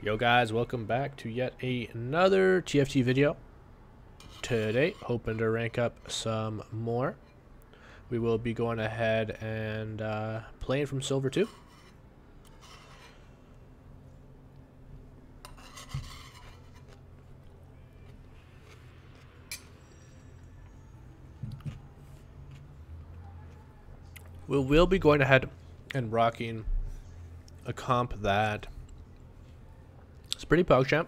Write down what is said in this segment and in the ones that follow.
Yo guys, welcome back to yet another TFT video. Today, hoping to rank up some more. We will be going ahead and uh, playing from Silver 2. We will be going ahead and rocking a comp that is pretty PogChamp.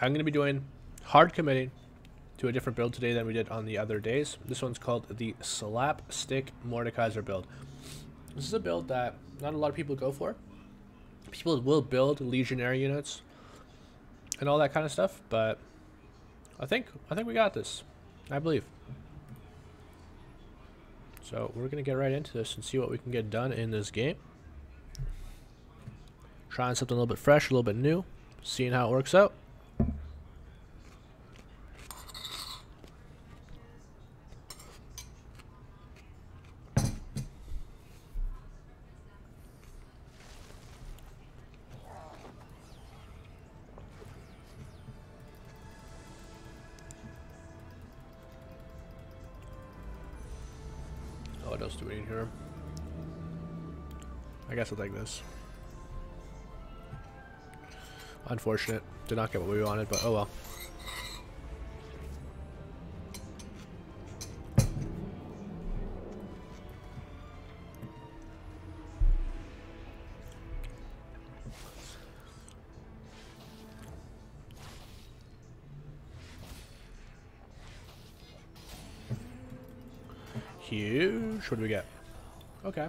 I'm going to be doing hard committing to a different build today than we did on the other days. This one's called the Slapstick Mordekaiser build. This is a build that not a lot of people go for. People will build legionary units and all that kind of stuff, but I think I think we got this. I believe. So we're going to get right into this and see what we can get done in this game. Trying something a little bit fresh, a little bit new, seeing how it works out. Oh, what else do we need here? I guess I'll take this. Unfortunate. Did not get what we wanted, but oh well. Huge. What do we get? Okay.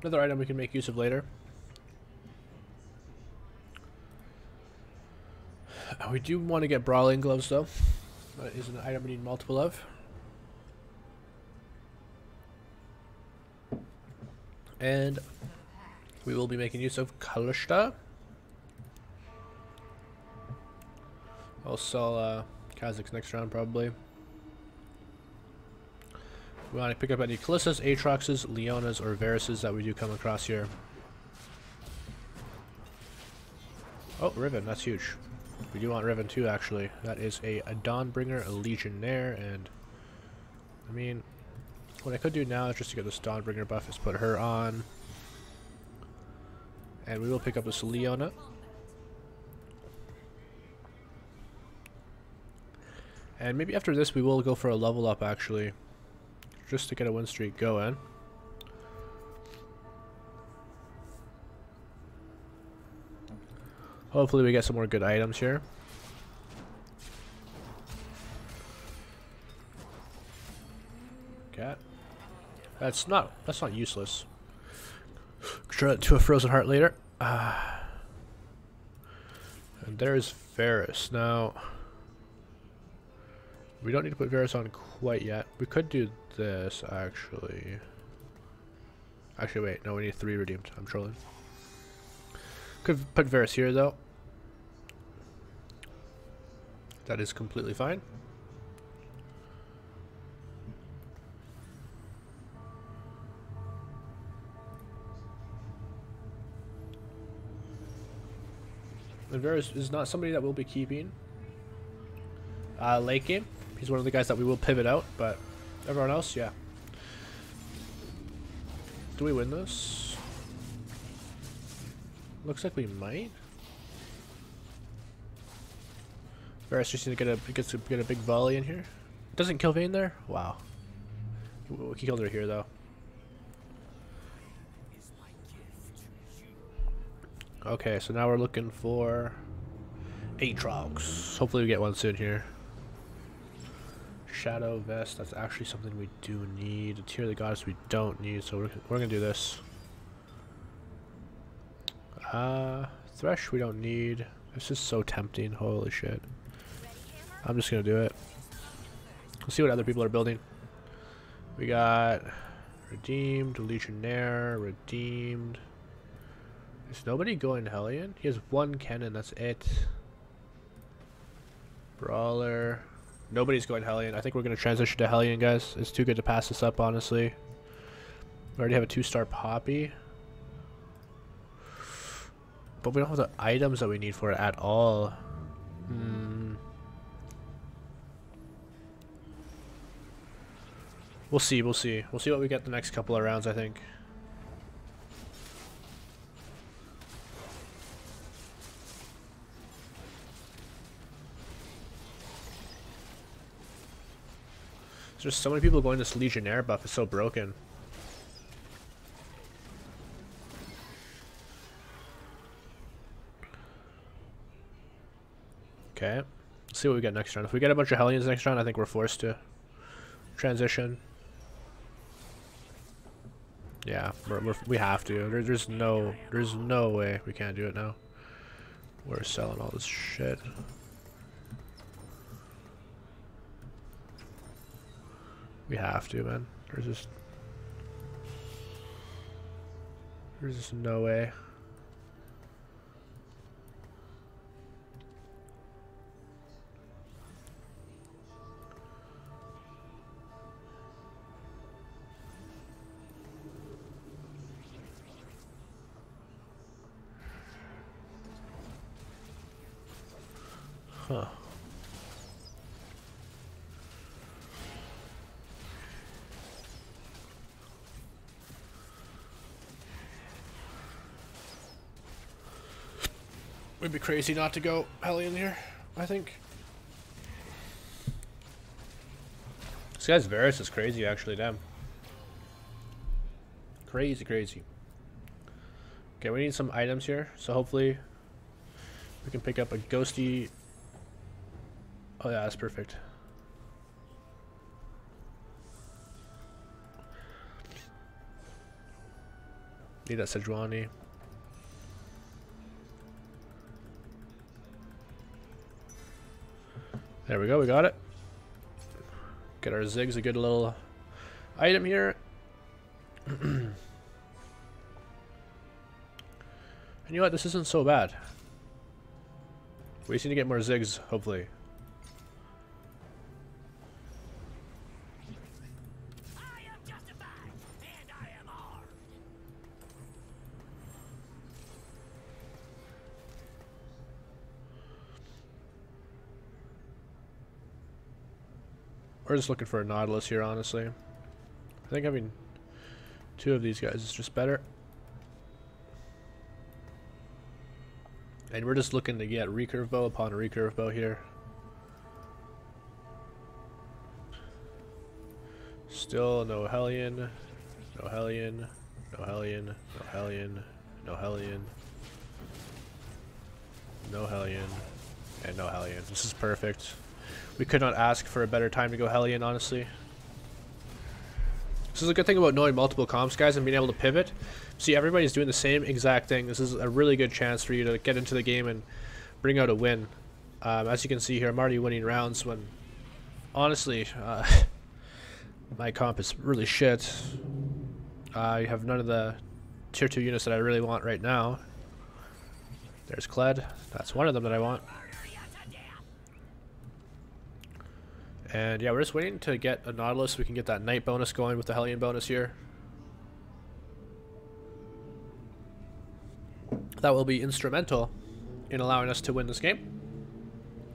Another item we can make use of later. Uh, We do want to get brawling gloves though. That is an item we need multiple of. And we will be making use of Kalista. I'll sell uh, Kha'Zix's next round probably. We want to pick up any Kalistas, Aatroxes, Leonas, or Varuses that we do come across here. Oh, Riven, that's huge. We do want Riven too, actually. That is a, a Dawnbringer, a Legionnaire, and... I mean, what I could do now is just to get this Dawnbringer buff is put her on. And we will pick up this Leona. And maybe after this we will go for a level up, actually just to get a win streak going. Hopefully we get some more good items here. Cat. That's not that's not useless. Try it to a frozen heart later. Uh, and there's Varus. Now we don't need to put Varus on quite yet. We could do this, actually. Actually, wait. No, we need three redeemed. I'm trolling. Could put Varus here, though. That is completely fine. Varus is not somebody that we'll be keeping. Uh, late game. He's one of the guys that we will pivot out, but everyone else, yeah. Do we win this? Looks like we might. Varus just need to get a get get a big volley in here. Doesn't kill Vayne there? Wow. He killed her here though. Okay, so now we're looking for Aatrox. Hopefully we get one soon here. Shadow Vest, that's actually something we do need. A Tear of the Goddess we don't need, so we're, we're gonna do this. Uh, Thresh we don't need. This is so tempting, holy shit. I'm just gonna do it. Let's see what other people are building. We got Redeemed, Legionnaire, Redeemed. Is nobody going Hellion? He has one cannon, that's it. Brawler. Nobody's going Hellion. I think we're going to transition to Hellion, guys. It's too good to pass this up, honestly. We already have a two-star Poppy. But we don't have the items that we need for it at all. Hmm. We'll see, we'll see. We'll see what we get the next couple of rounds, I think. There's just so many people going this Legionnaire buff is so broken. Okay. Let's see what we get next round. If we get a bunch of Hellions next round, I think we're forced to transition. Yeah, we're, we're, we have to. There, there's no, there's no way we can't do it now. We're selling all this shit. We have to, man. There's just... There's just no way. Would be crazy not to go Hellion here, I think. This guy's Varus is crazy actually, damn. Crazy, crazy. Okay, we need some items here, so hopefully we can pick up a ghosty... Oh yeah, that's perfect. Need that Sejuani. There we go, we got it. Get our Ziggs a good little item here. and you know what, this isn't so bad. We just need to get more Ziggs, hopefully. We're just looking for a Nautilus here, honestly. I think having two of these guys is just better. And we're just looking to get recurve bow upon recurve bow here. Still no Hellion, no Hellion, no Hellion, no Hellion, no Hellion, no Hellion, and no Hellion. This is perfect. We could not ask for a better time to go Hellion, honestly. This is a good thing about knowing multiple comps, guys, and being able to pivot. See, everybody's doing the same exact thing. This is a really good chance for you to get into the game and bring out a win. Um, as you can see here, I'm already winning rounds when, honestly, uh, my comp is really shit. I have none of the tier 2 units that I really want right now. There's Kled. That's one of them that I want. And yeah, we're just waiting to get a Nautilus so we can get that Knight bonus going with the Hellion bonus here. That will be instrumental in allowing us to win this game.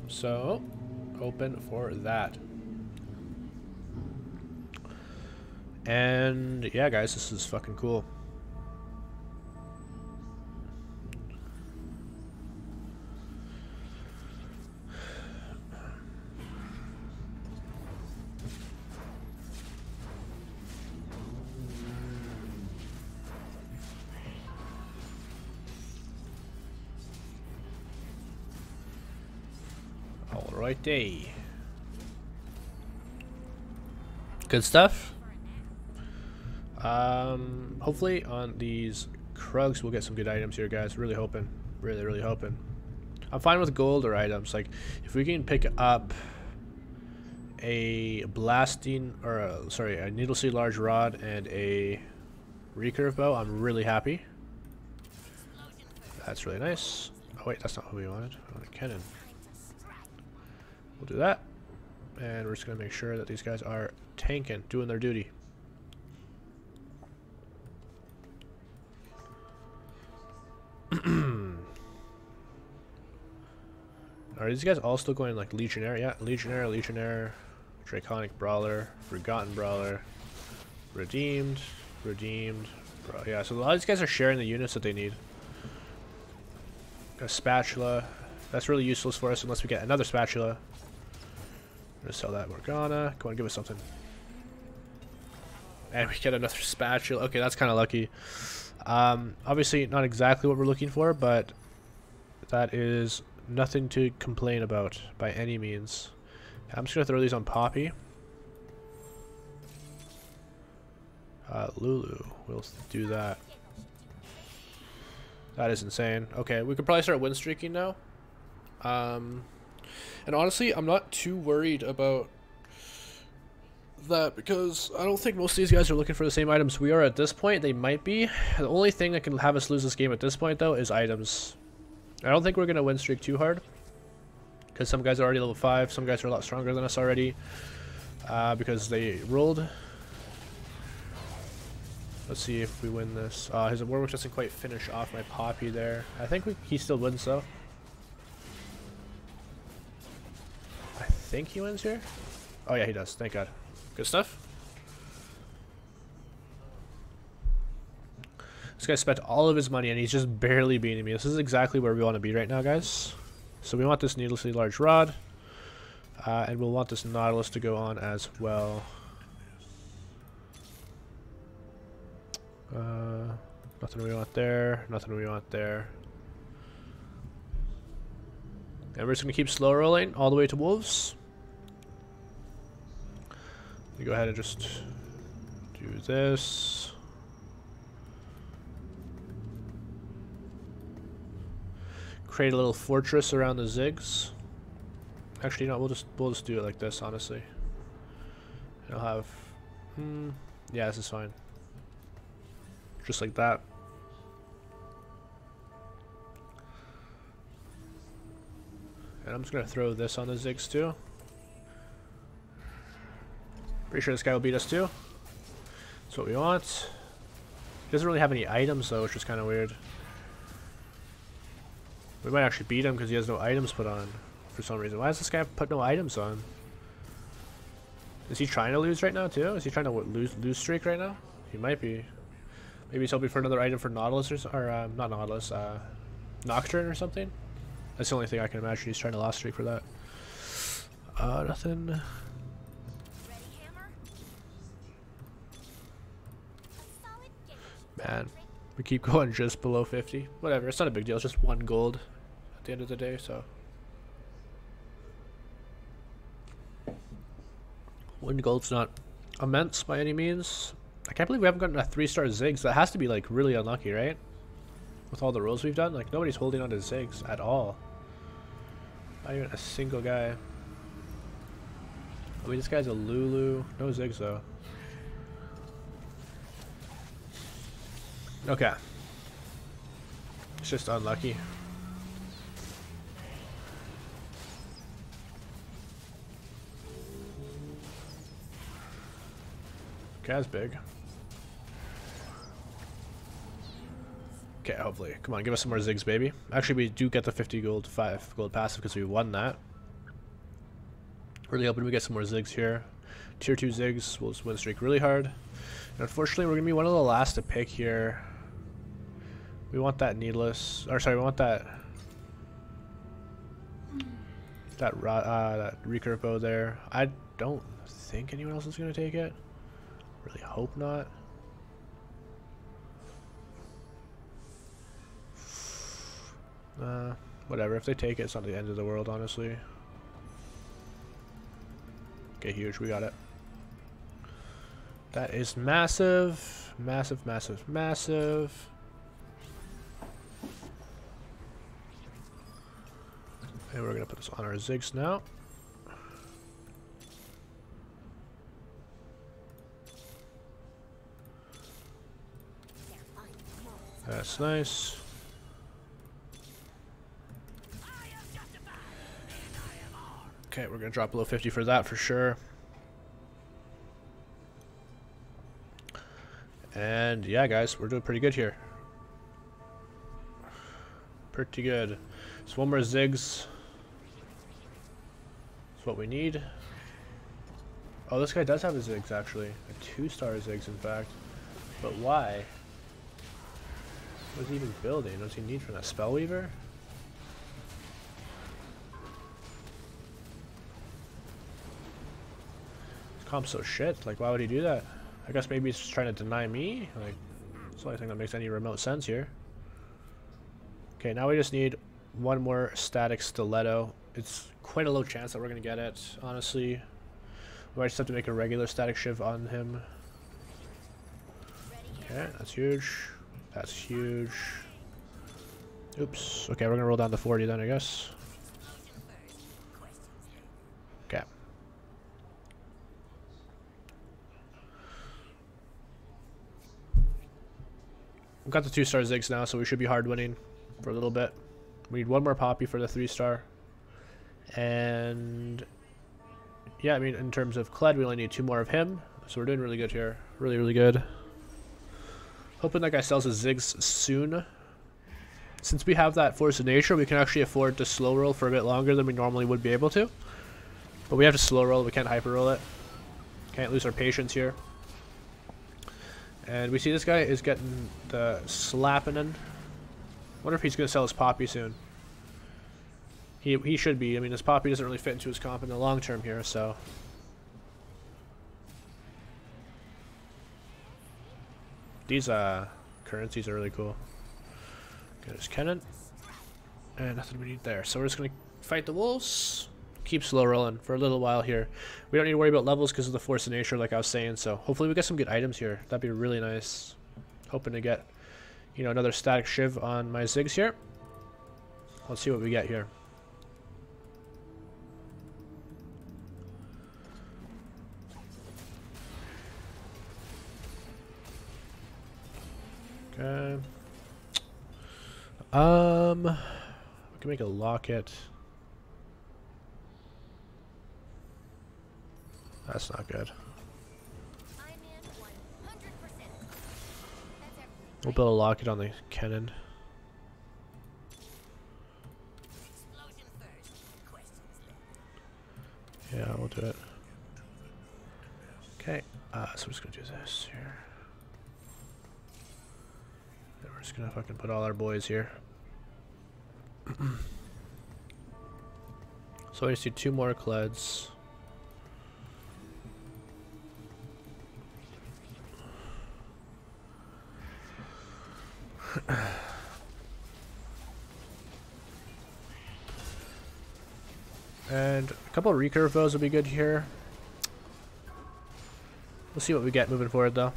So, open for that. And yeah, guys, this is fucking cool. Alrighty. Good stuff. Um, hopefully on these Krugs we'll get some good items here, guys. Really hoping. Really, really hoping. I'm fine with gold or items. Like, if we can pick up a blasting, or a, sorry, a needle large rod and a recurve bow, I'm really happy. That's really nice. Oh wait, that's not what we wanted. We wanted cannon. We'll do that. And we're just going to make sure that these guys are tanking, doing their duty. Are these guys all still going like Legionnaire? Yeah, Legionnaire, Legionnaire, Draconic Brawler, Forgotten Brawler, Redeemed, Redeemed. Yeah, so a lot of these guys are sharing the units that they need. A spatula. That's really useless for us unless we get another spatula. I'm gonna sell that Morgana. Come on, give us something. And we get another spatula. Okay, that's kind of lucky. Um, obviously, not exactly what we're looking for, but that is nothing to complain about by any means. I'm just to throw these on Poppy. Uh, Lulu, we'll do that. That is insane. Okay, we could probably start win streaking now. Um, and honestly, I'm not too worried about that because I don't think most of these guys are looking for the same items we are at this point. They might be. The only thing that can have us lose this game at this point, though, is items. I don't think we're going to win streak too hard. Because some guys are already level 5. Some guys are a lot stronger than us already. Uh, because they rolled. Let's see if we win this. Uh, his Warwick doesn't quite finish off my Poppy there. I think we, he still wins, though. Think he wins here. Oh yeah, he does. Thank God. Good stuff. This guy spent all of his money and he's just barely beating me. This is exactly where we want to be right now, guys. So we want this needlessly large rod. Uh, and we'll want this Nautilus to go on as well. Uh, nothing we want there. Nothing we want there. And we're just going to keep slow rolling all the way to Wolves. You go ahead and just do this. Create a little fortress around the Ziggs. Actually, no, we'll just we'll just do it like this, honestly. I'll have, hmm, yeah, this is fine. Just like that. And I'm just gonna throw this on the Ziggs too. Pretty sure this guy will beat us too. That's what we want. He doesn't really have any items though, which is kind of weird. We might actually beat him because he has no items put on for some reason. Why does this guy put no items on? Is he trying to lose right now too? Is he trying to lose lose streak right now? He might be. Maybe he's hoping for another item for Nautilus or, or um, not Nautilus, uh, Nocturne or something. That's the only thing I can imagine. He's trying to last streak for that. Uh, nothing. Man, we keep going just below 50. Whatever, it's not a big deal. It's just one gold at the end of the day, so. One gold's not immense by any means. I can't believe we haven't gotten a three-star Ziggs. That has to be, like, really unlucky, right? With all the rolls we've done. Like, nobody's holding on to Ziggs at all. Not even a single guy. I mean, this guy's a Lulu. No Ziggs, though. Okay. It's just unlucky. Okay, that's big. Okay, hopefully. Come on, give us some more Ziggs, baby. Actually, we do get the 50 gold, 5 gold passive because we won that. Really hoping we get some more Ziggs here. Tier 2 Ziggs will win streak really hard. And unfortunately, we're going to be one of the last to pick here. We want that needless, or sorry, we want that that uh, that recurve bow there. I don't think anyone else is gonna take it. Really hope not. Uh, whatever. If they take it, it's not the end of the world, honestly. Okay, huge. We got it. That is massive, massive, massive, massive. And we're going to put this on our Ziggs now. That's nice. Okay, we're going to drop below 50 for that for sure. And yeah, guys, we're doing pretty good here. Pretty good. So one more Ziggs. That's what we need. Oh, this guy does have a Ziggs, actually. A two-star Ziggs, in fact. But why? What is he even building? What does he need from that Spellweaver? This comp's so shit. Like, why would he do that? I guess maybe he's just trying to deny me? Like, that's the only thing that makes any remote sense here. Okay, now we just need one more static stiletto. It's quite a low chance that we're going to get it, honestly. We might just have to make a regular static shiv on him. Okay, that's huge. That's huge. Oops. Okay, we're gonna roll down to 40 then, I guess. Okay. We've got the two star Ziggs now, so we should be hard winning for a little bit. We need one more Poppy for the three star. And yeah, I mean, in terms of Kled, we only need two more of him. So we're doing really good here. Really, really good. Hoping that guy sells his Ziggs soon. Since we have that Force of Nature, we can actually afford to slow roll for a bit longer than we normally would be able to. But we have to slow roll, we can't hyper roll it. Can't lose our patience here. And we see this guy is getting the slapping in. wonder if he's going to sell his Poppy soon. He, he should be. I mean, his Poppy doesn't really fit into his comp in the long term here, so... These uh, currencies are really cool. Okay, there's Kennen. And nothing we need there. So we're just going to fight the wolves. Keep slow rolling for a little while here. We don't need to worry about levels because of the Force of Nature, like I was saying. So hopefully we get some good items here. That'd be really nice. Hoping to get, you know, another static shiv on my Ziggs here. Let's see what we get here. Okay. Um, we can make a locket. That's not good. We'll build a locket on the cannon. Yeah, we'll do it. Okay, uh, so we're just gonna do this here. We're just gonna fucking put all our boys here. so I just do two more Kleds. and a couple of recurve bows will be good here. We'll see what we get moving forward though.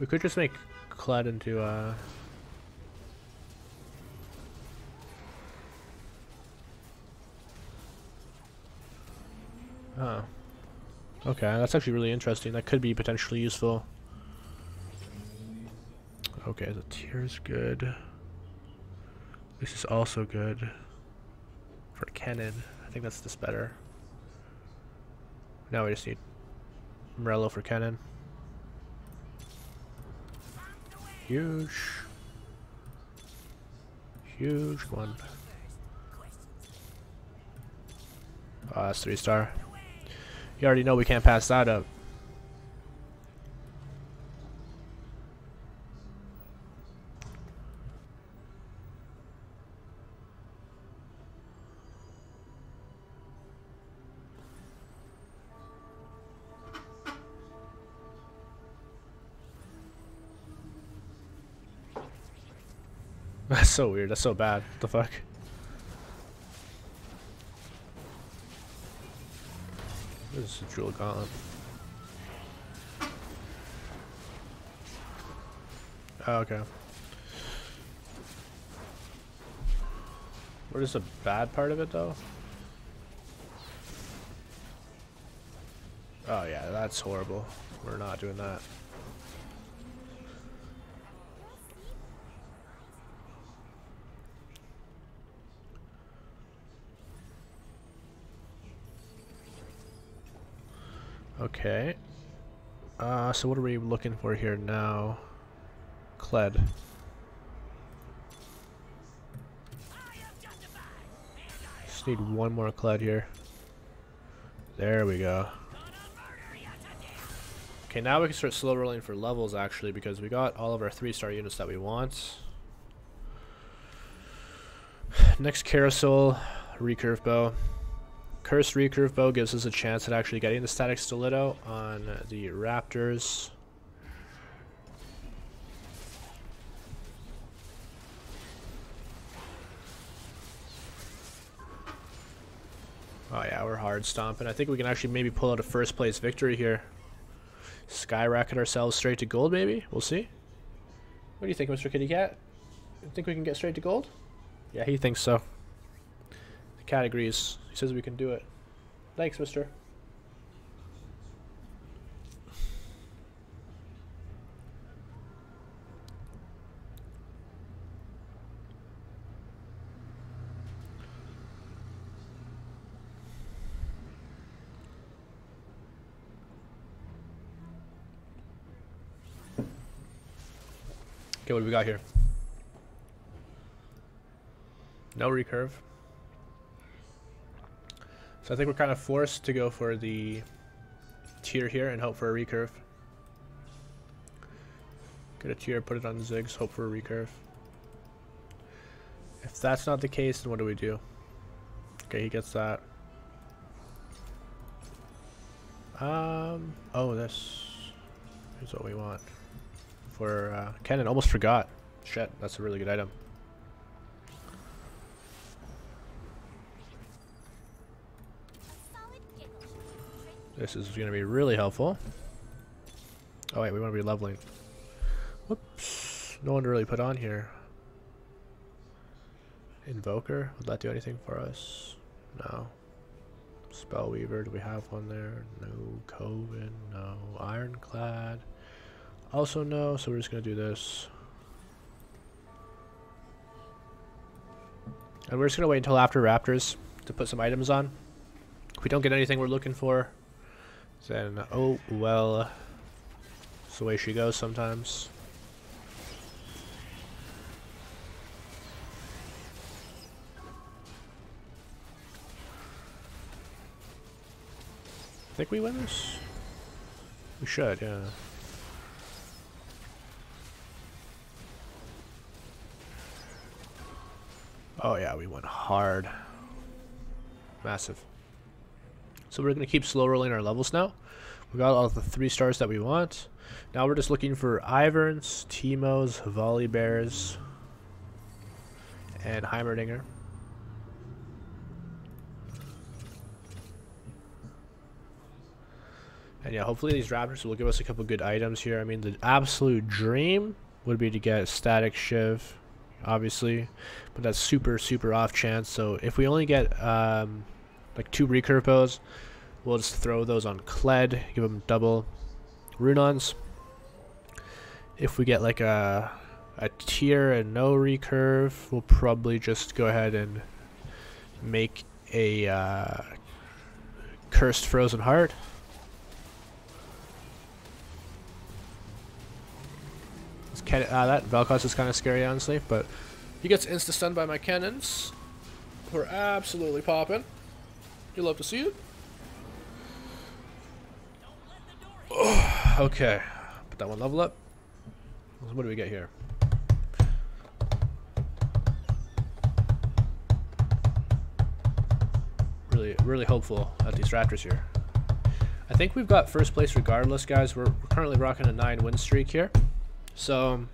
We could just make Kled into uh Oh. Okay, that's actually really interesting. That could be potentially useful. Okay, the tier's good. This is also good. For Kennen. I think that's just better. Now we just need Morello for Kennen. Huge. Huge one. Oh, that's three star. You already know we can't pass that up. That's so weird. That's so bad. What the fuck? This is a Jewel Gauntlet. Oh, okay. What is the bad part of it, though? Oh, yeah, that's horrible. We're not doing that. Okay. Uh, so what are we looking for here now? Kled. Just need one more Kled here. There we go. Okay, now we can start slow rolling for levels actually because we got all of our three-star units that we want. Next carousel, recurve bow. Cursed recurve bow gives us a chance at actually getting the static stiletto on the raptors. Oh yeah, we're hard stomping. I think we can actually maybe pull out a first place victory here. Skyrocket ourselves straight to gold, maybe? We'll see. What do you think, Mr. Kitty Cat? You think we can get straight to gold? Yeah, he thinks so. The cat agrees. Says we can do it. Thanks, mister. Okay, what do we got here? No recurve. So I think we're kind of forced to go for the tier here and hope for a recurve. Get a tier, put it on Ziggs, hope for a recurve. If that's not the case, then what do we do? Okay, he gets that. Um, oh, this is what we want for uh, Cannon. Almost forgot. Shit, that's a really good item. This is going to be really helpful. Oh wait, we want to be leveling. Whoops. No one to really put on here. Invoker, would that do anything for us? No. Spellweaver, do we have one there? No. Coven, no. Ironclad. Also no, so we're just going to do this. And we're just going to wait until after Raptors to put some items on. If we don't get anything we're looking for, then oh well. Uh, it's the way she goes sometimes. think we win this? We should, yeah. Oh yeah, we went hard. Massive. So we're going to keep slow rolling our levels now. We got all the three stars that we want. Now we're just looking for Iverns, Teemos, Volibears, and Heimerdinger. And yeah, hopefully these Raptors will give us a couple good items here. I mean, the absolute dream would be to get Static Shiv obviously, but that's super super off chance. So if we only get um, like two recurve bows, we'll just throw those on Kled, give them double Runaan's. If we get like a a tier and no recurve, we'll probably just go ahead and make a uh, cursed frozen heart. uh, that Vel'Koz is kind of scary, honestly, but he gets insta-stunned by my cannons. We're absolutely popping. You love to see it. Okay, put that one level up. What do we get here? Really, really hopeful at these Raptors here. I think we've got first place regardless, guys. We're, we're currently rocking a nine win streak here. So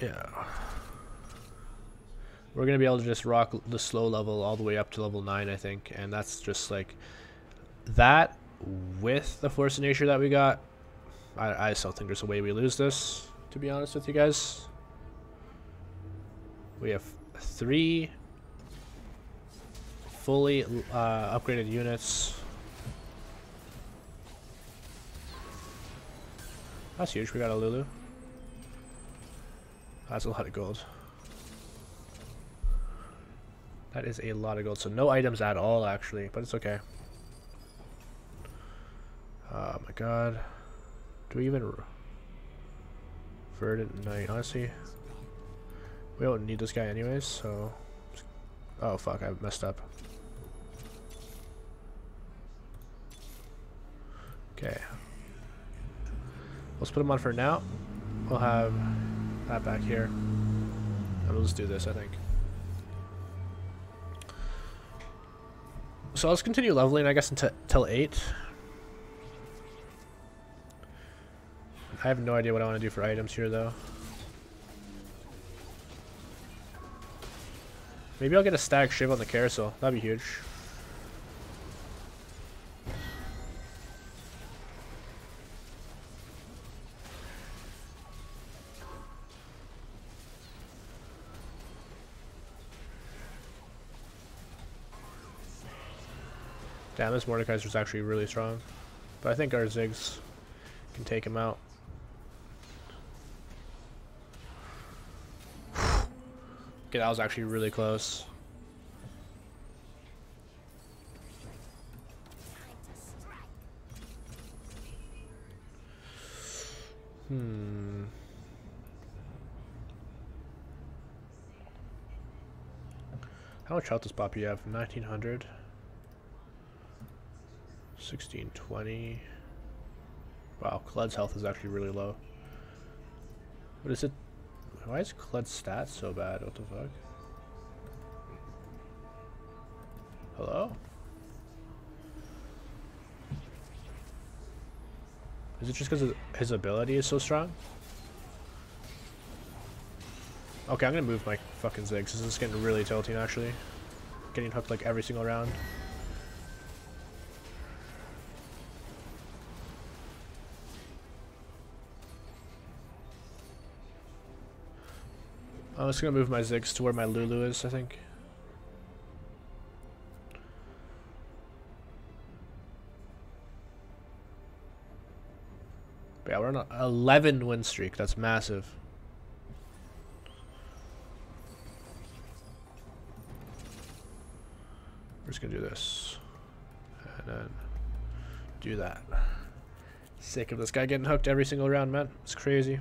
yeah. We're going to be able to just rock the slow level all the way up to level 9, I think. And that's just like that with the force of nature that we got. I, I still think there's a way we lose this, to be honest with you guys. We have three fully uh, upgraded units. That's huge. We got a Lulu. That's a lot of gold. That is a lot of gold. So no items at all, actually, but it's okay. Oh my god. Do we even... Verdant Knight. Honestly, we don't need this guy anyways, so... Oh fuck, I messed up. Okay. Let's put him on for now. We'll have that back here. We'll just do this, I think. So let's continue leveling, I guess, until 8. I have no idea what I want to do for items here, though. Maybe I'll get a stag shiv on the carousel. That'd be huge. Damn, this Mordekaiser's actually really strong. But I think our Ziggs can take him out. okay, that was actually really close. Hmm. How much health does Poppy have? 1900? 1620. Wow, Kled's health is actually really low. What is it? Why is Kled's stats so bad? What the fuck? Hello? Is it just because his ability is so strong? Okay, I'm gonna move my fucking Ziggs. This is getting really tilting actually. Getting hooked like every single round. I'm just gonna move my Ziggs to where my Lulu is, I think. But yeah, we're on an 11 win streak. That's massive. We're just gonna do this. And then do that. Sick of this guy getting hooked every single round, man. It's crazy.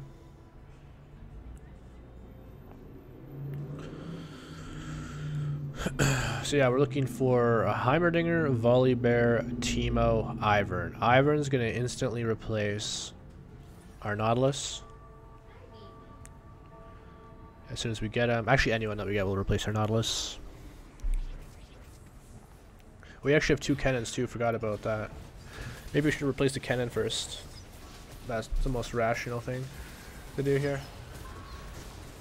So yeah, we're looking for a Heimerdinger, Volibear, Teemo, Ivern. Ivern's going to instantly replace our Nautilus. As soon as we get him. Actually, anyone that we get will replace our Nautilus. We actually have two cannons too, forgot about that. Maybe we should replace the cannon first. That's the most rational thing to do here.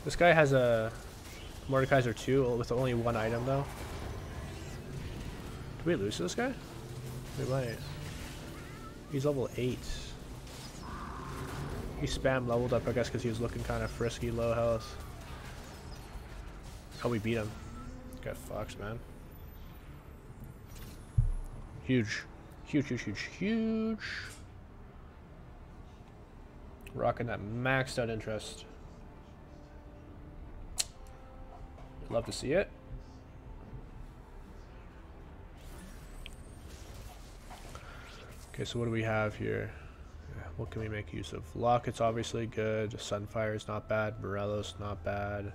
This guy has a Mordekaiser 2 with only one item though. We lose to this guy? We might. He's level 8. He spam leveled up I guess because he was looking kind of frisky, low health. How we beat him. Got Fox, man. Huge. Huge, huge, huge, huge. Rocking that maxed out interest. Love to see it. Okay, so what do we have here? What can we make use of? Locket's obviously good. Sunfire's not bad. Morello's not bad.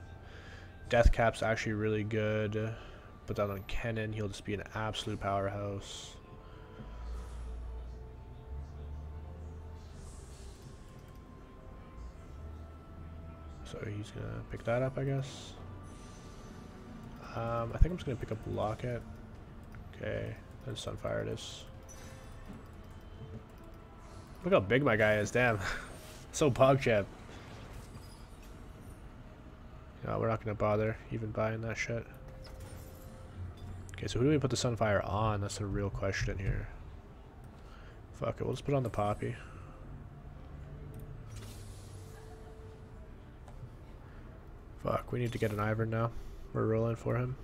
Deathcap's actually really good. Put that on Kennen. He'll just be an absolute powerhouse. So he's gonna pick that up, I guess. Um, I think I'm just going to pick up Locket. Okay, then Sunfire it is. Look how big my guy is, damn. so PogChamp. No, we're not to bother even buying that shit. Okay, so who do we put the Sunfire on? That's the real question here. Fuck it, we'll just put on the Poppy. Fuck, we need to get an Ivern now. We're rolling for him.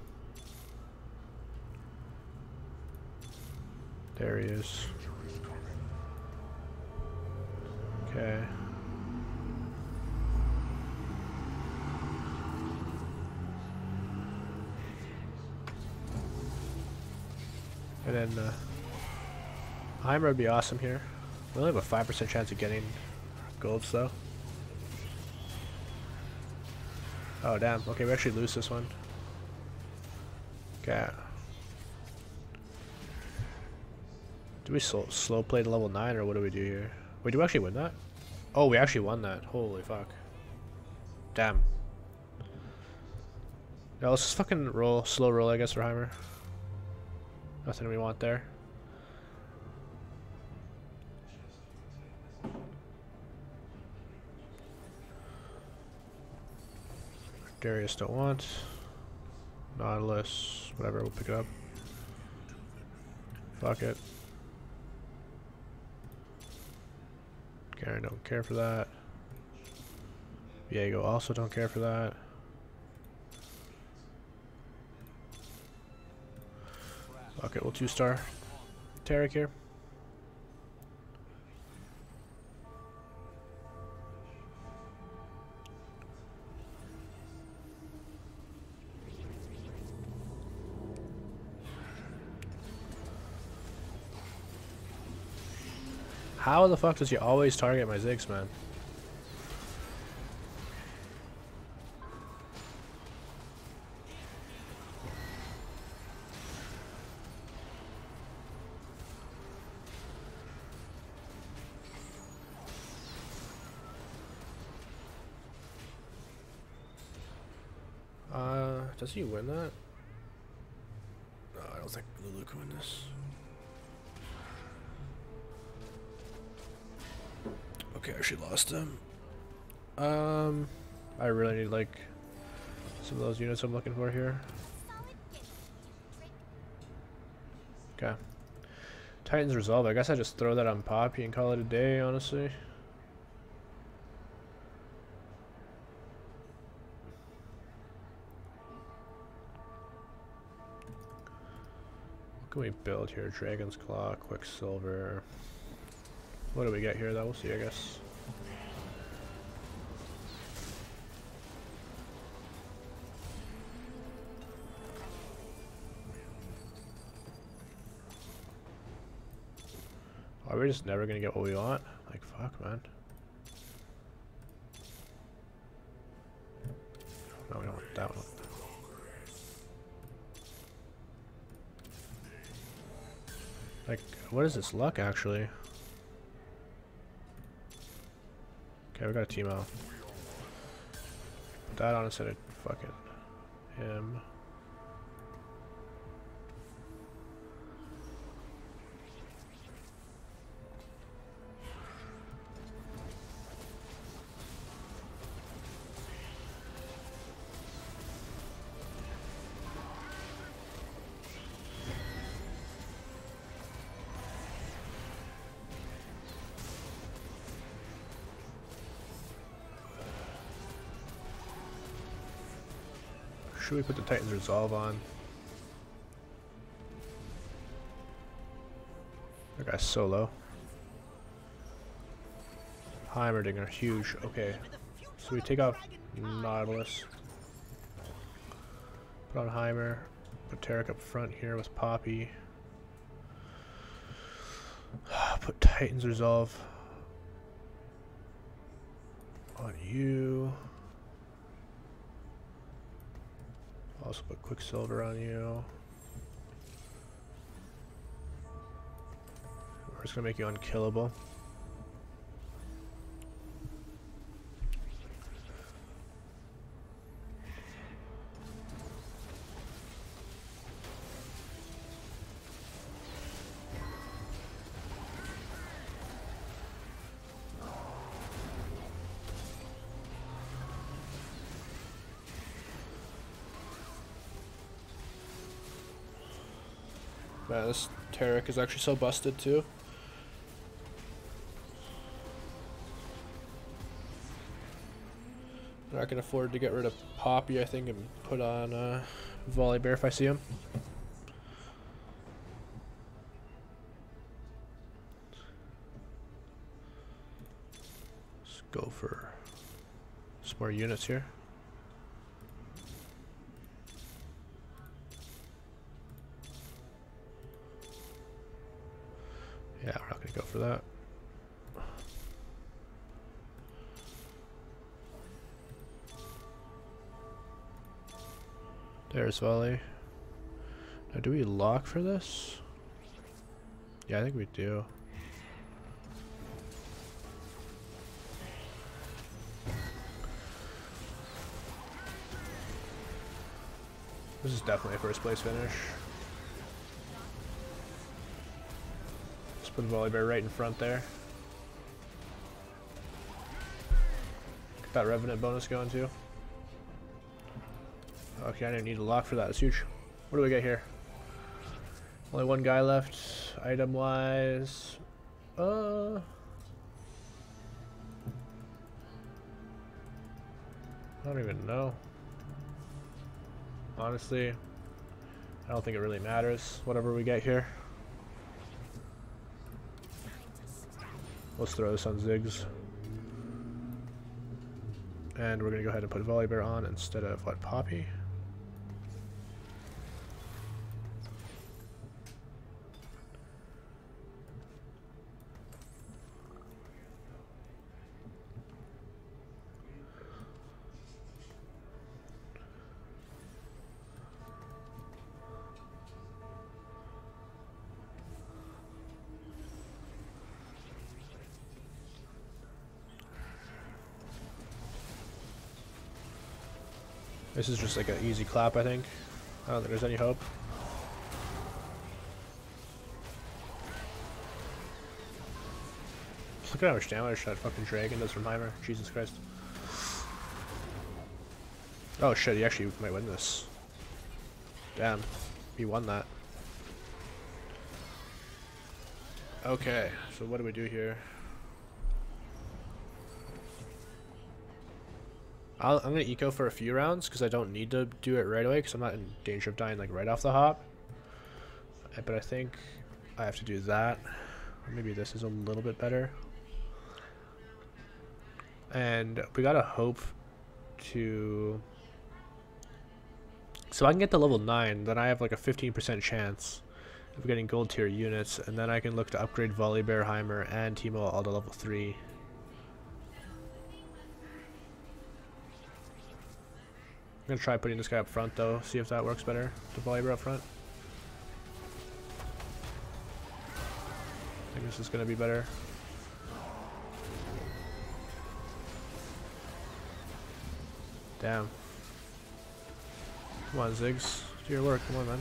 There he is. Okay. And then uh, Heimer would be awesome here. We only have a 5% chance of getting golds though. Oh, damn. Okay, we actually lose this one. Okay. Do we slow, slow play to level 9 or what do we do here? Wait, do we actually win that? Oh, we actually won that. Holy fuck. Damn. Yeah, let's just fucking roll, slow roll I guess for Heimer. Nothing we want there. Darius don't want. Nautilus, whatever, we'll pick it up. Fuck it. Garen don't care for that. Viego also don't care for that. Okay, we'll two star Taric here. How the fuck does he always target my Ziggs, man? Uh, does he win that? No, I don't think Lulu can win this. I actually lost him. Um, I really need like some of those units I'm looking for here. Okay. Titans Resolve. I guess I just throw that on Poppy and call it a day, honestly. What can we build here? Dragon's Claw, Quicksilver. What do we get here though? We'll see, I guess. Are we just never gonna get what we want? Like, fuck, man. No, we don't want that one. Like, what is this luck, actually? Okay, we got a Teemo. That on instead of fucking him. We put the Titan's Resolve on? That guy's so low. Heimerdinger, huge. Okay. So we take off Nautilus. Put on Heimer. Put Taric up front here with Poppy. Put Titan's Resolve on you. Also put Quicksilver on you. We're just gonna make you unkillable. Is actually so busted too. I can afford to get rid of Poppy, I think, and put on uh, Bear if I see him. Let's go for some more units here. There's volley. Now, do we lock for this? Yeah, I think we do. This is definitely a first place finish. Let's put Volibear right in front there. Get that Revenant bonus going too. Okay, I didn't need a lock for that. It's huge. What do we get here? Only one guy left, item wise. Uh. I don't even know. Honestly, I don't think it really matters, whatever we get here. Let's throw this on Ziggs. And we're going to go ahead and put Volibear on instead of, what, Poppy? This is just like an easy clap, I think. I don't think there's any hope. Look at how much damage that fucking dragon does from Heimer. Jesus Christ. Oh shit, he actually might win this. Damn. He won that. Okay, so what do we do here? I am gonna eco for a few rounds because I don't need to do it right away because I'm not in danger of dying like right off the hop. But I think I have to do that. Maybe this is a little bit better. And we gotta hope to... So I can get to level 9, then I have like a 15% chance of getting gold tier units, and then I can look to upgrade Volibear, Heimer, and Teemo all to level 3. I'm gonna try putting this guy up front though, see if that works better. The Volibear up front. I think this is gonna be better. Damn. Come on, Ziggs. Do your work. Come on, man.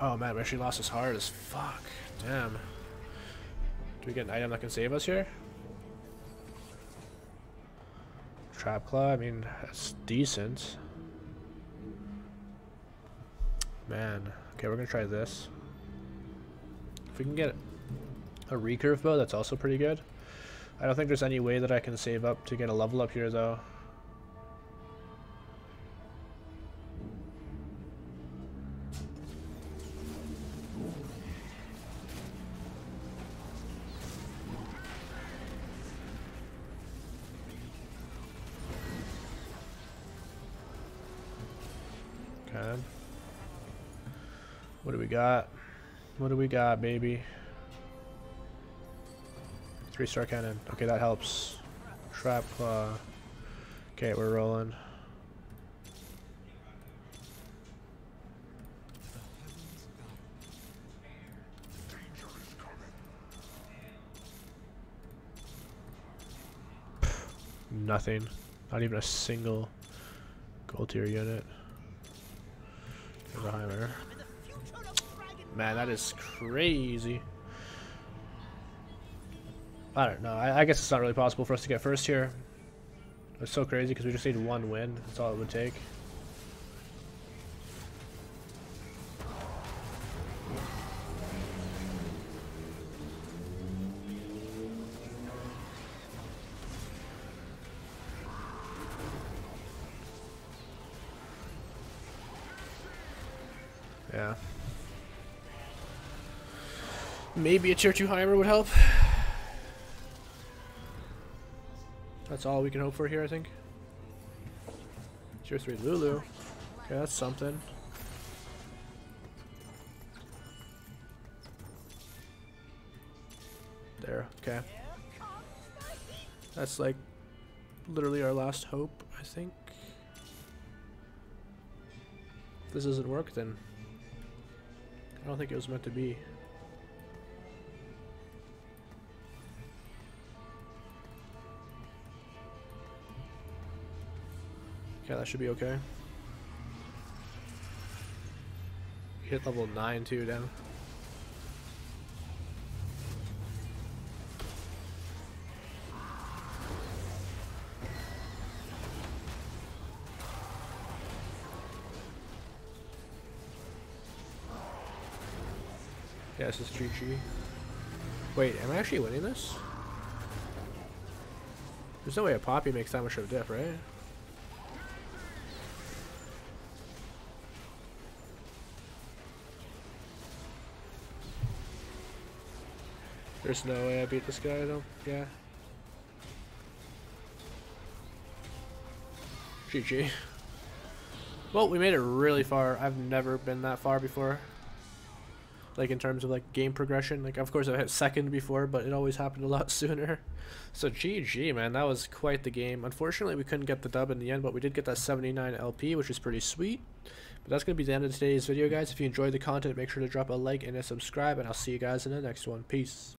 Oh man, we actually lost his heart as fuck. Damn. We get an item that can save us here? Trap Claw, I mean, that's decent. Man. Okay, we're gonna try this. If we can get a recurve bow, that's also pretty good. I don't think there's any way that I can save up to get a level up here, though. Got, baby? Three star Kennen. Okay, that helps. Trap claw. Okay, we're rolling. Nothing. Not even a single gold tier unit. Heimer. Man, that is crazy. I don't know. I, I, guess it's not really possible for us to get first here. It's so crazy because we just need one win. That's all it would take. Maybe a tier 2 Heimer would help. That's all we can hope for here, I think. Tier 3 Lulu. Okay, that's something. There, okay. That's like literally our last hope, I think. If this doesn't work, then I don't think it was meant to be. Okay, that should be okay. Hit level 9 too, damn. Yeah, this is GG. Wait, am I actually winning this? There's no way a Poppy makes that much of a diff, right? There's no way I beat this guy, though. Yeah. GG. Well, we made it really far. I've never been that far before like in terms of like game progression. Like of course I've hit second before, but it always happened a lot sooner. So GG man, that was quite the game. Unfortunately we couldn't get the dub in the end, but we did get that 79 LP, which is pretty sweet. But that's gonna be the end of today's video guys. If you enjoyed the content, make sure to drop a like and a subscribe, and I'll see you guys in the next one. Peace.